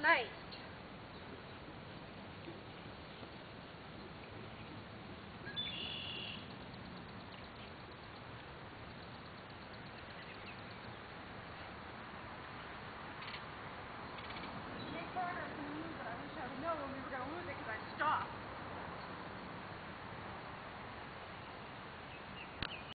Nice.